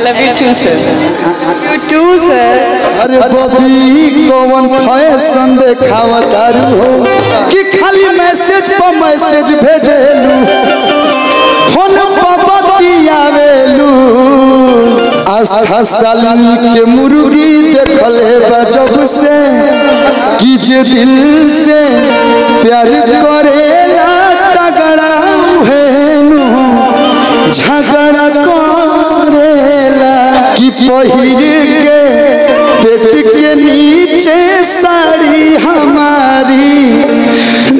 I love you too, sir. You too, sir. अरे बबी कौन फ़ैशन देखावा तारू हो कि खाली मैसेज पर मैसेज भेजेलू फ़ोन पर बतियावेलू आस्था साली के मुर्गी देखले बा जब से कि जे दिल से प्यार करेला पहिर के पेट के नीचे साड़ी हमारी।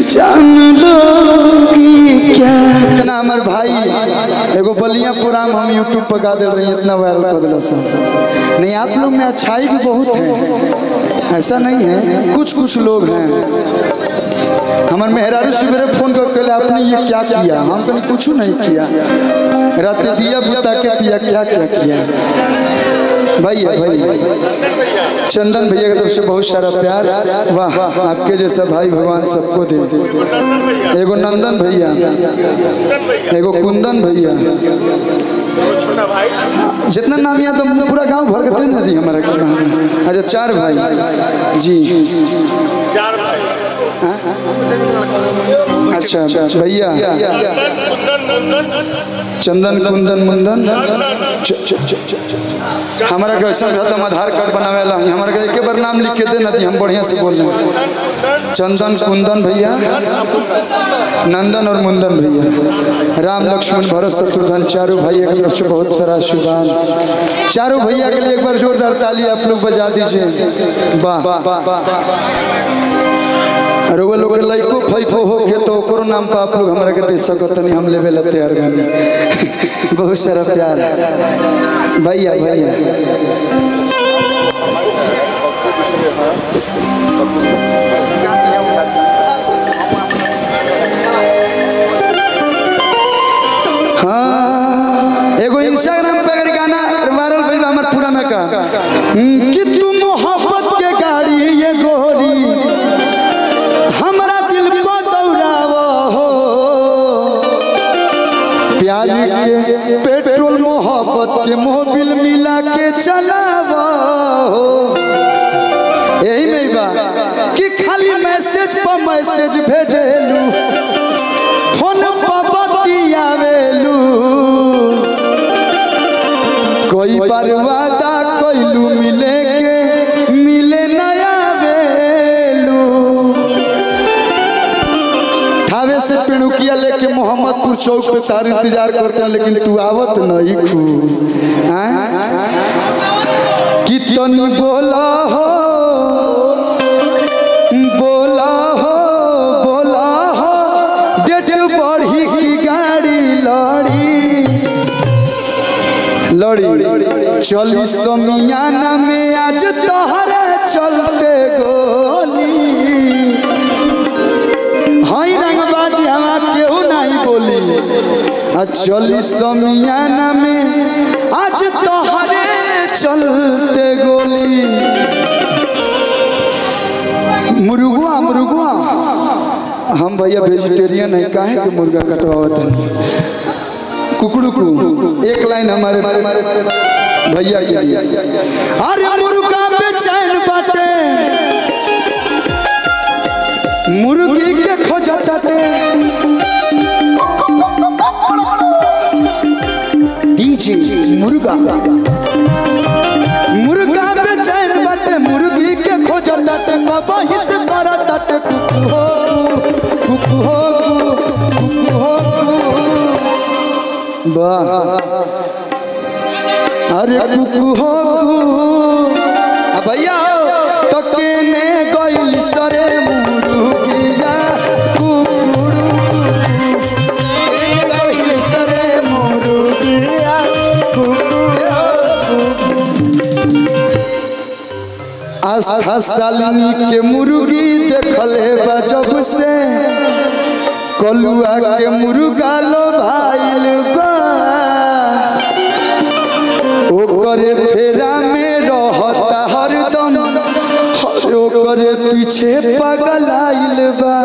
जान लोगी क्या। इतना हमार भाई। एगो बलिया प्रोग्राम हम यूट्यूब पर गा दे रहे इतना वायरल कर दिला नहीं, आप लोग में अच्छाई भी बहुत है। ऐसा नहीं है। कुछ कुछ लोग हैं। हमारे मेहरारू सुबह फ़ोन कर के आपने ये क्या किया? हम कहीं कुछ नहीं किया। रात दिया बुता के पिया, क्या क्या किया? भैया भैया चंदन भैया की तरफ़ से बहुत सारा प्यार। वाह आपके जैसा भाई भगवान सबको दे। एगो नंदन भैया एगो कुंदन भैया। जितना नाम याद तो पूरा गाँव भर के ना हमारा के नाम अच्छा चार भाई। जी। अच्छा भैया। चंदन कुंदन मुंदन। हमारा कैसा था हम आधार कार्ड बनावे ला हमारा के एक बार नाम लिख के दे ना दी हम बढ़िया से बोल चंदन कुंदन भैया, नंदन और मुंदन भैया। राम लक्ष्मण भरत शत्रुघ्न चारों भाई की तरफ़ से बहुत सारा आशीर्वाद चारों भैया के लिए एक बार जोरदार ताली आप लोग बजा दीजिए। वाह। अरे वो लोग लइको फैफो हो के नाम पर आप लोग हमरा के देश को नहीं, हम लेवे लते तैयार गानी बहुत सारा प्यार। भैया भैया। यही में बा कि खाली मैसेज पर मैसेज भेजेलू। फ़ोन पर बतियावेलू कोई बार वादा कोइलू मिले मोहम्मदपुर चौक पे तार इंतज़ार करते हैं, लेकिन तू आवत नहीं खू कि बोला हो? बोला हो बोला हो डेट बढ़ी की गाड़ी लड़ी। लड़ी में आज तोहरे चलते गोली चली समियाना में आज तोहरे चलते गोली मुर्गुआ मुर्गुआ हम भैया वेजिटेरियन है काहे के मुर्गा कटवावत है कुकड़ुकू एक लाइन हमारे भैया के लिए अरे मुर्गा। मुर्गा बेचैन बाटे, मुर्गी के खोजत बाटे बाबा ही से सारा वाह। अरे हो। भैया तो केने गइल सरे मुर्गिया आस्था सालिनी के मुर्गी देखले बा जब से कलुआ के मुर्गा लो भाइल बा ओकरे फेरा में रहता हरदम हर ओकरे पीछे पगलाइल बा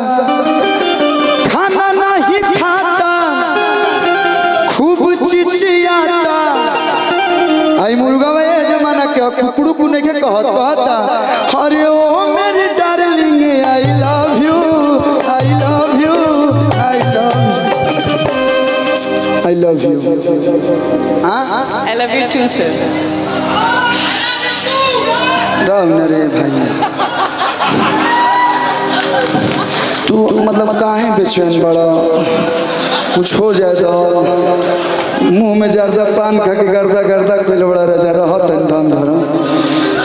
के कहत ओ मेरी darling I love you I love you I love I love you हाँ? I love you too, sir. रह न रे भाई। तू मतलब काहे बेचैन बड़ा? कुछ हो जाए तो। मुँह में जर्दा पान खा के गर्दा गर्दा कोई बड़ा रजा रह तन धन धर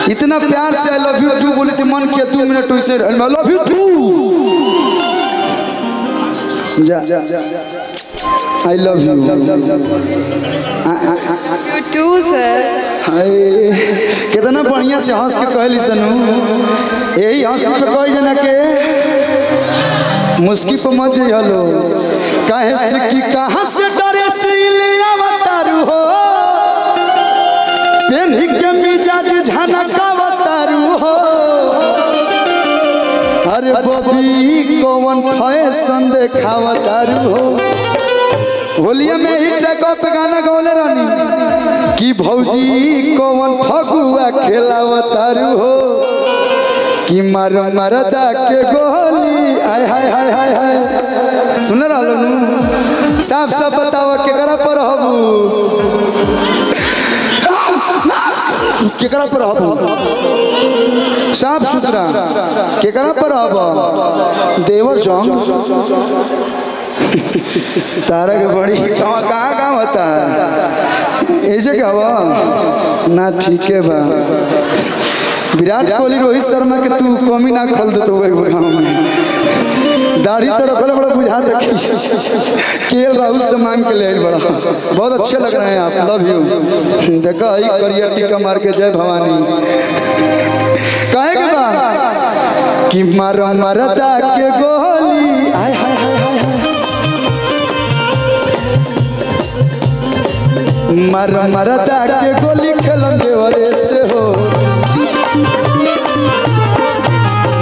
इतना प्यार से आई लव यू टू बोली थी मन किया दो मिनट वैसे आई लव यू टू जा I love you too, sir. हाय। कितना बढ़िया से हंस के कहली सनू। यही हंस पे कह जना के। मुस्की पे मत जाई हलो। काहे से कि कहाँ से डरे से लिया बतारू हो। के मिजाज झनका बतारू हो। अरे बबी, कौन फ़ैशन देखावतारू हो। होलिया में ही ट्रैक पे गाना गौले रहनी कि भौजी, कौन फगुआ खेलावतारू हो। कि मर मरदा के गोली आय हाय हाय हाय हाय। सुन रहलो नु? साफ़ साफ़ बताओ, केकरा पर हबू? केकरा पर हबू साफ़ सुथरा। केकरा पर हब देवर जंग। तारा के बड़ी कहाँ कहाँ होता है? ऐसे क्या हुआ? ना ठीक है बा। विराट कोहली, रोहित शर्मा के तू कमी ना खोल दे तो वही में। दाढ़ी तो रखल बड़ा बुझा रखी के राहुल से मांग के ले बड़ा। बहुत अच्छे लग रहे हैं आप। लव यू देखा ही करिया टीका मार के जय भवानी। कहे के बा कि मारो मरदा के गोली। हाय हाय मर मरदा के गोली खेलम देवरे से हो।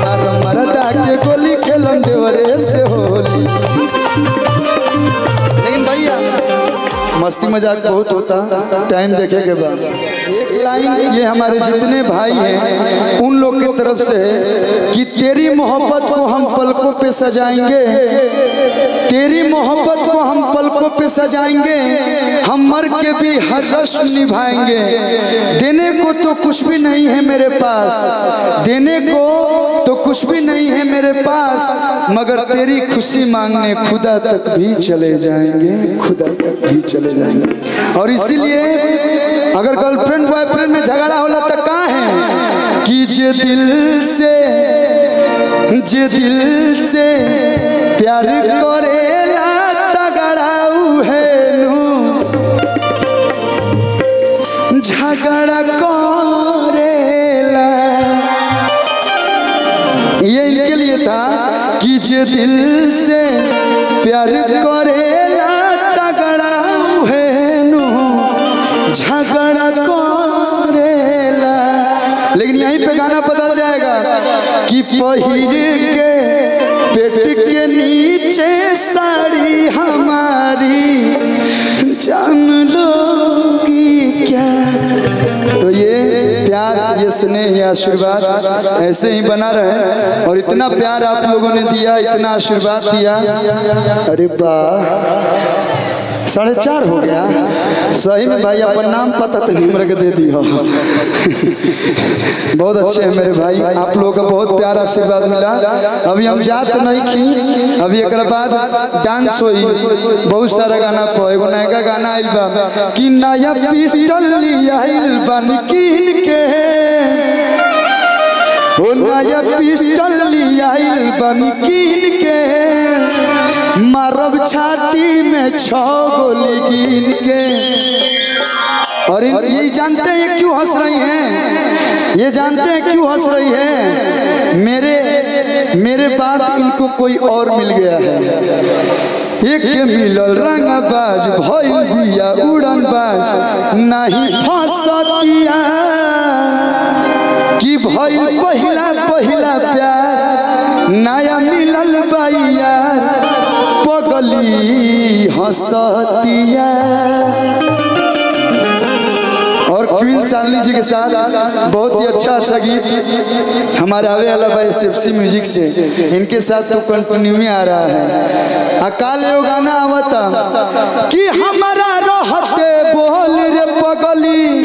मर मरदा के गोली देवरे से होली। लेकिन भैया मस्ती मज़ाक बहुत होता, टाइम देखे के बाद। ये हमारे जितने भाई हैं, उन लोग की तरफ़ से कि तेरी मोहब्बत को हम पलकों पे सजाएँगे, तेरी मोहब्बत को हम पलकों पे सजाएँगे, हम मर के भी हर रस्म निभाएँगे। देने को तो कुछ भी नहीं है मेरे पास, देने को कुछ भी नहीं है मेरे पास, मगर तेरी खुशी मांगने खुदा तक भी चले जाएँगे, खुदा तक भी चले जाएँगे। और इसीलिए अगर गर्लफ्रेंड बॉयफ्रेंड में झगड़ा होला तो कहाँ है? कि जे दिल से जे दिल से प्यार दिल से प्यार करेला तगड़ा झगड़ा लेकिन यहीं पे बदल जाएगा कि पहिर के पेट के नीचे साड़ी हमारी जान लोगी ये स्नेह ये आशीर्वाद ऐसे ही बना रहे और इतना प्यार आप लोगों ने दिया, इतना आशीर्वाद दिया। अरे वाह। साढ़े चार हो गया। सही में भाई, अपन नाम पता तो निम्र के दे दी हो बहुत अच्छे हैं मेरे भाई। आप लोगों का बहुत प्यारा आशीर्वाद मिला। अभी हम जात नहीं की अभी एक बाद डांस हुई। बहुत सारा गाना पर एगो नया गाना आइल बा। कि नया पिस्टल आइल बन कीन पिस्टल आइल बन कीन के मारब छाती में छह गोली गिन के और ये जानते हैं। क्यों हंस रही हैं। ये जानते हैं क्यों हंस रही है। मेरे मेरे बाद इनको कोई और मिल गया है। एक मिलल रंगबाज, भइल बिया उड़न बाज नहीं फंसतिया भइल पहिला पहिला प्यार, नया मिलल बाइया, पगली हंसतिया और क्वीन शालिनी जी के साथ बहुत ही अच्छा अच्छा गीत हमारे आवे वाला भाई एस म्यूज़िक से, इनके साथ तो कंटिन्यू में आ रहा है। अकाल एगो गाना आवता कि हमारा रहते बोल रे पगली।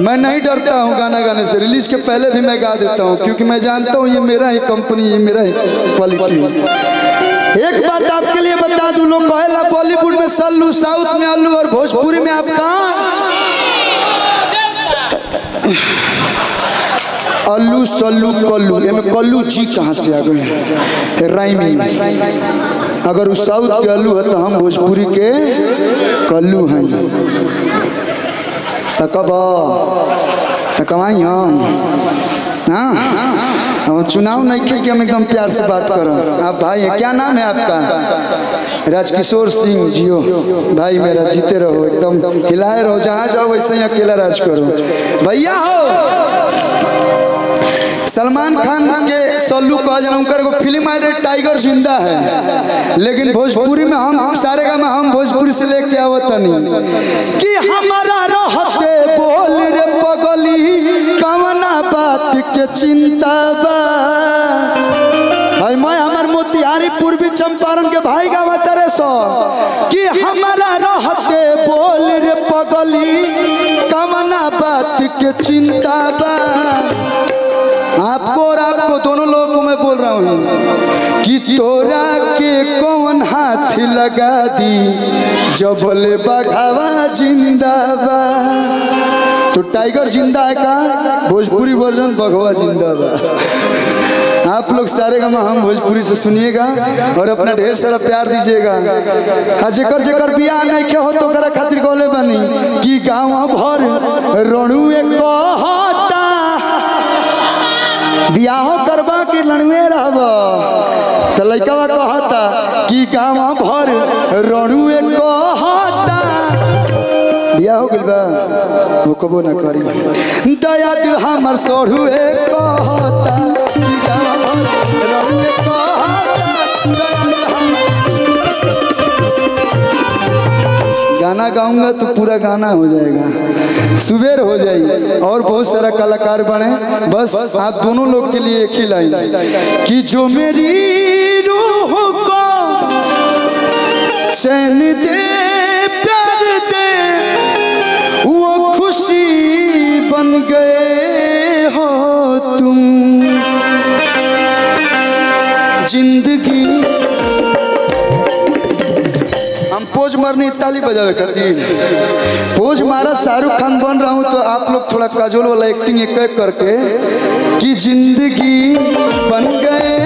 मैं नहीं डरता हूँ गाना गाने से। रिलीज़ के पहले भी मैं गा देता हूँ, क्योंकि मैं जानता हूँ ये मेरा ही कंपनी ये मेरा ही क्वालिटी है। एक बात आपके लिए बता दूँ, लोग कहेला बॉलीवुड में सल्लू, साउथ में अल्लू और भोजपुरी में आप कहाँ अल्लू, सल्लू, कल्लू में कल्लू जी कहाँ से आ गए राइमिंग अगर उस साउथ के अल्लू है तो हम भोजपुरी के कल्लू हैं। तकब हम हाँ हम चुनाव नहीं के कि हम एकदम प्यार से बात करो आप भाई हैं क्या नाम है आपका राजकिशोर सिंह जियो भाई मेरा जीते रहो एकदम हिलाए रहो जहाँ जाओ वैसे ही अकेला राज करो भैया हो सलमान खान के सल्लू कहा उनकर एगो फ़िल्म आयल रहे टाइगर ज़िंदा है लेकिन भोजपुरी में हम सारे का में हम भोजपुरी से लेके आवत नहीं कि हमारा रहते बोल रे पगली कवना बात के चिंता बा। मैं हमार मोतिहारी पूर्वी चंपारण के भाई गावा तेरे सो कि हमारा रहते बोल रे पगली कवना बात के चिंता बा। आपको और आपको दोनों लोगों मैं बोल रहा हूँ। कि तोरा के कौन हाथ लगा दी? जबल बघावा जिंदाबा। तो टाइगर ज़िंदा है का? भोजपुरी वर्जन बघवा ज़िंदा बा आप लोग सारे गामा हम भोजपुरी से सुनिएगा और अपना ढेर सारा प्यार दीजिएगा। हाँ जेकर जेकर बियाह नहीं के हो तो करा खातिर गोले बनी। कि गाँव भर रणुए कहता। बियाहो करबा के लड़ुए रहब। तो लड़कवा कहता कि गाँव भर रणुए कहता। बियाह हो गइल बा वो कबो ना करी। दया तू हमर सोढ़ुए कहता, कि गाँव भर रणुए कहता। गाना गाऊँगा तो पूरा गाना हो जाएगा। सुबेर हो जाएगी और बहुत सारा कलाकार बने। बस आप दोनों लोग के लिए एक ही लाइन। कि जो मेरी चैन दे, प्यार दे, वो खुशी बन गए हो तुम। ज़िंदगी, हम पोज मारनी ताली बजावे खातिर पोज मारा शाहरुख खान बन रहा हूँ तो आप लोग थोड़ा काजोल वाला एक्टिंग एक एक करके, कि ज़िंदगी बन गए